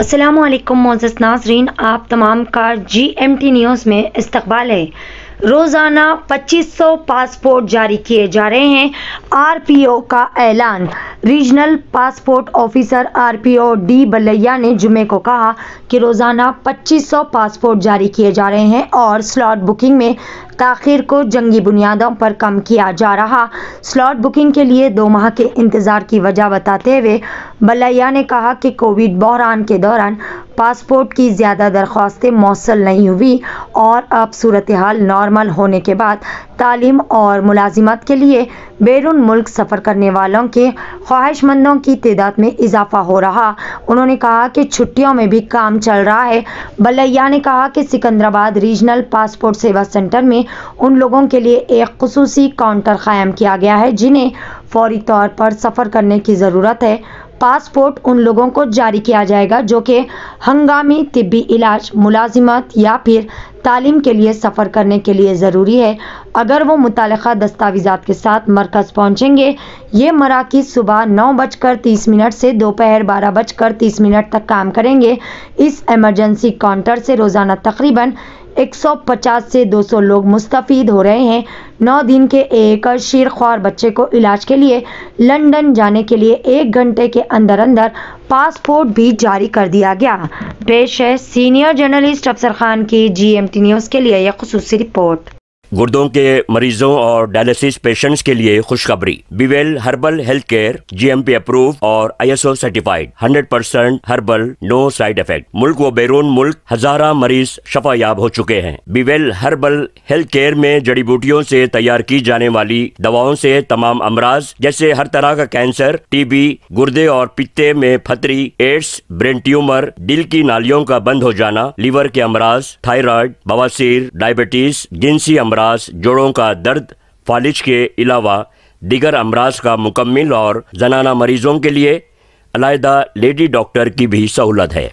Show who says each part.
Speaker 1: Aslam Moz नाजरीन आप तमाम का जी एम टी न्यूज़ में इस्तकबाल है। रोज़ाना 2500 पासपोर्ट जारी किए जा रहे हैं। आरपीओ का ऐलान। Regional passport officer RPO D Balaiah ने जुमे को कहा कि रोज़ाना 2500 पासपोर्ट जारी किए जा रहे हैं और स्लॉट बुकिंग में ताखिर को जंगी बुनियादों पर कम किया जा रहा। स्लॉट बुकिंग के लिए दो माह के इंतज़ार की वजह बताते हुए बलैया ने कहा कि कोविड बहरान के दौरान पासपोर्ट की ज़्यादा दरख्वास्तें मौसल नहीं हुई और अब सूरत हाल नॉर्मल होने के बाद तालीम और मुलाजिमत के लिए बैरून मुल्क सफ़र करने वालों के ख्वाहिशमंदों की तादाद में इजाफा हो रहा। उन्होंने कहा कि छुट्टियों में भी काम चल रहा है। बलैया ने कहा कि Secunderabad regional passport Seva centre में उन लोगों के लिए एक खसूसी काउंटर कायम किया गया है जिन्हें फौरी तौर पर सफ़र करने की ज़रूरत है। पासपोर्ट उन लोगों को जारी किया जाएगा जो कि हंगामी तिब्बी इलाज, मुलाजिमत या फिर तालीम के लिए सफ़र करने के लिए ज़रूरी है। अगर वो मुतल दस्तावेज़ा के साथ मरकज़ पहुँचेंगे, ये मराकज़ सुबह नौ बजकर तीस मिनट से दोपहर बारह बजकर तीस मिनट तक काम करेंगे। इस एमरजेंसी काउंटर से रोज़ाना तकरीबन 150 से 200 लोग मुस्तफ़ हो रहे हैं। नौ दिन के एक शीर ख्वार बच्चे को इलाज के लिए लंदन जाने के लिए एक घंटे के अंदर अंदर पासपोर्ट भी जारी कर दिया गया। पेश है सीनियर जर्नलिस्ट अफसर खान की जीएमटी न्यूज़ के लिए यह खसूस रिपोर्ट।
Speaker 2: गुर्दों के मरीजों और डायलिसिस पेशेंट्स के लिए खुशखबरी। Bewell herbal health care GMP approve और ISO certified 100 percent herbal no side effect मुल्क व बैरून मुल्क, हजारा मरीज़ शफायाब हो चुके हैं। बीवेल हर्बल हेल्थ केयर में जड़ी बूटियों से तैयार की जाने वाली दवाओं से तमाम अमराज, जैसे हर तरह का कैंसर टीबी गुर्दे और पित्ते में फतरी, एड्स, ब्रेन ट्यूमर, दिल की नालियों का बंद हो जाना, लीवर के अमराज, थायराइड, बवासीर, डायबिटीज़, जिनसी अमराज अमराज जोड़ों का दर्द, फालिज के अलावा दिगर अमराज का मुकम्मल और जनाना मरीजों के लिए अलायदा लेडी डॉक्टर की भी सहूलत है।